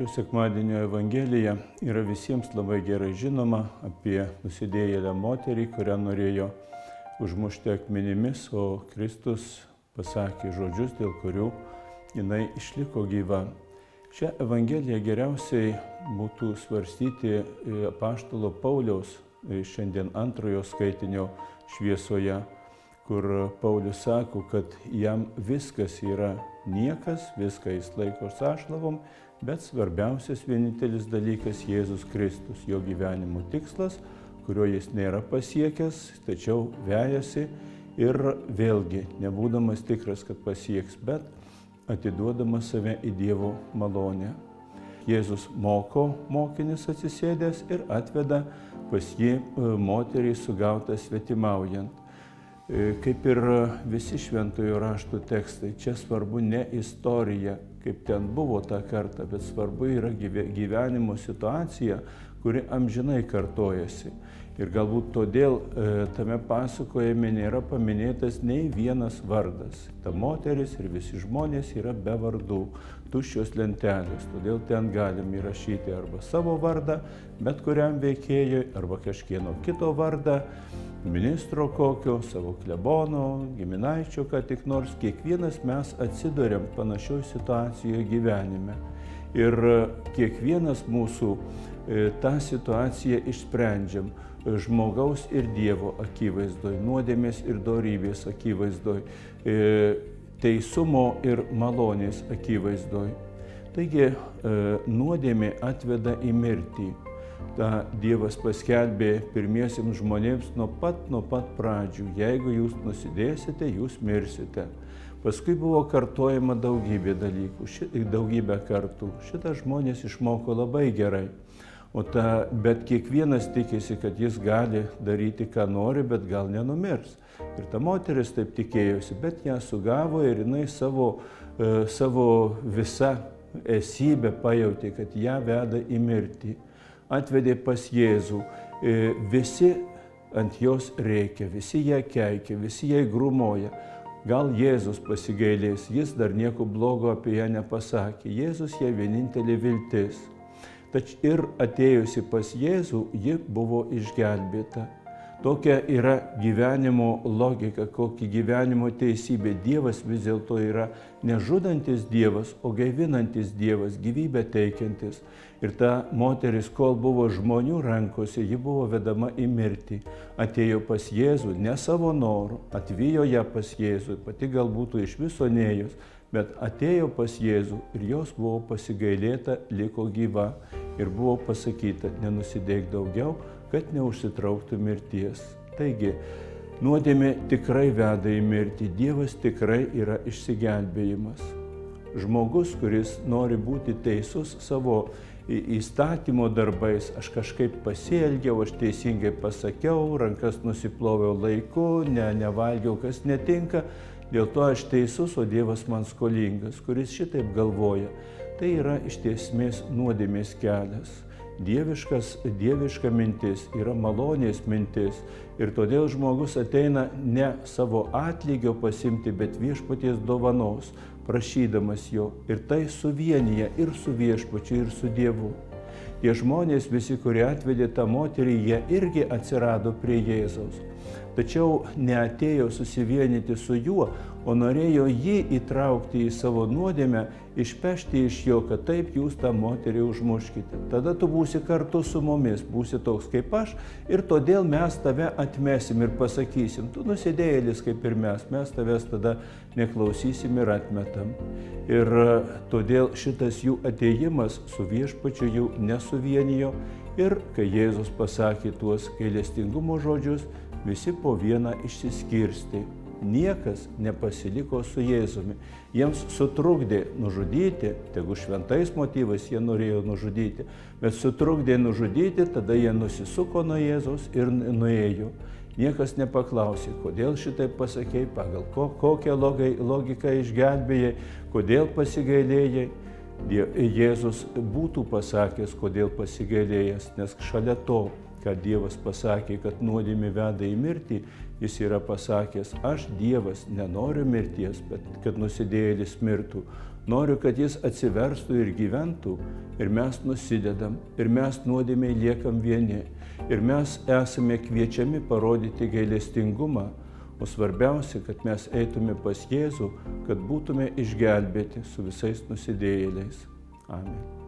Šio sekmadienio Evangelija yra visiems labai gerai žinoma apie nusidėjėlę moterį, kurią norėjo užmušti akmenimis, o Kristus pasakė žodžius, dėl kurių jinai išliko gyva. Šią Evangeliją geriausiai būtų svarstyti apaštalo Pauliaus šiandien antrojo skaitinio šviesoje, kur Paulius sako, kad jam viskas yra niekas, viską jis laiko sąšlavom Bet svarbiausias vienintelis dalykas - Jėzus Kristus, jo gyvenimo tikslas, kurio jis nėra pasiekęs, tačiau vejasi ir vėlgi, nebūdamas tikras, kad pasieks, bet atiduodamas save į Dievo malonę. Jėzus moko mokinis atsisėdęs ir atveda pas jį e, moterį sugautą svetimaujant. E, kaip ir visi šventojo rašto tekstai, čia svarbu ne istorija, kaip ten buvo tą kartą, bet svarbu yra gyvenimo situacija, kuri amžinai kartojasi. Ir galbūt todėl e, tame pasakojime nėra paminėtas nei vienas vardas. Ta moteris ir visi žmonės yra be vardų, tuščios lentelės. Todėl ten galim įrašyti arba savo vardą, bet kuriam veikėjui, arba kažkieno kito vardą, ministro kokio, savo klebono, giminaičio, kad tik nors kiekvienas mes atsidurėm panašioj situacijoje gyvenime. Ir kiekvienas mūsų e, tą situaciją išsprendžiam žmogaus ir Dievo akivaizdoj, nuodėmės ir dorybės akivaizdoj, e, teisumo ir malonės akivaizdoj. Taigi e, nuodėmė atveda į mirtį. Ta Dievas paskelbė pirmiesiems žmonėms nuo pat, nuo pat pradžių, jeigu jūs nusidėsite, jūs mirsite. Paskui buvo kartojama daugybė dalykų, ši, daugybę kartų. Šitą žmonės išmoko labai gerai. O ta, bet kiekvienas tikisi, kad jis gali daryti, ką nori, bet gal nenumirs. Ir ta moteris taip tikėjosi, bet ją sugavo ir jinai savo, e, savo visą esybę pajauti, kad ją veda į mirtį. Atvedė pas Jėzų. E, visi ant jos reikia, visi ją keikia, visi jai grumoja. Gal Jėzus pasigailės, jis dar nieko blogo apie ją nepasakė. Jėzus jai vienintelė viltis. Tačiau ir atėjusi pas Jėzų, ji buvo išgelbėta. Tokia yra gyvenimo logika, kokia gyvenimo teisybė. Dievas vis dėlto yra nežudantis Dievas, o gaivinantis Dievas, gyvybę teikiantis. Ir ta moteris, kol buvo žmonių rankose, ji buvo vedama į mirtį. Atėjo pas Jėzų ne savo noru, atvijo ją pas Jėzų, pati galbūt iš viso nejus, bet atėjo pas Jėzų ir jos buvo pasigailėta, liko gyva ir buvo pasakyta, nenusidėk daugiau, kad neužsitrauktų mirties. Taigi, nuodėmė tikrai veda į mirtį, Dievas tikrai yra išsigelbėjimas. Žmogus, kuris nori būti teisus savo įstatymo darbais, aš kažkaip pasielgiau, aš teisingai pasakiau, rankas nusiploviau laiku, ne, nevalgiau, kas netinka, dėl to aš teisus, o Dievas man skolingas, kuris šitaip galvoja Tai yra iš tiesmės nuodėmės kelias. Dieviškas, dieviška mintis yra malonės mintis ir todėl žmogus ateina ne savo atlygio pasimti, bet viešpaties dovanos, prašydamas jo. Ir tai suvienyje ir su viešpačiu, ir su Dievu. Tie žmonės visi, kurie atvedė tą moterį, jie irgi atsirado prie Jėzaus. Tačiau neatėjo susivienyti su juo, o norėjo jį įtraukti į savo nuodėmę, išpešti iš jo, kad taip jūs tą moterį užmuškite. Tada tu būsi kartu su mumis, būsi toks kaip aš ir todėl mes tave atmesim ir pasakysim, tu nusidėjėlis kaip ir mes, mes tavęs tada neklausysim ir atmetam. Ir e, todėl šitas jų ateimas su viešpačiu jų nesuvienijo ir kai Jėzus pasakė tuos gailestingumo žodžius, visi po vieną išsiskirsti niekas nepasiliko su Jėzumi. Jiems sutrukdė nužudyti, tegu šventais motyvais jie norėjo nužudyti, bet sutrukdė nužudyti, tada jie nusisuko nuo Jėzaus ir nuėjo. Niekas nepaklausė, kodėl šitai pasakėjai, pagal ko, kokią logiką išgelbėjai, kodėl pasigailėjai. Jėzus būtų pasakęs, kodėl pasigailėjęs, nes šalia to ką Dievas pasakė, kad nuodėmė veda į mirtį, jis yra pasakęs, aš Dievas nenoriu mirties, bet kad nusidėjėlis mirtų. Noriu, kad jis atsiverstų ir gyventų. Ir mes nusidedam, ir mes nuodėmiai liekam vieni. Ir mes esame kviečiami parodyti gailestingumą. O svarbiausia, kad mes eitume pas Jėzų, kad būtume išgelbėti su visais nusidėjėliais. Amen.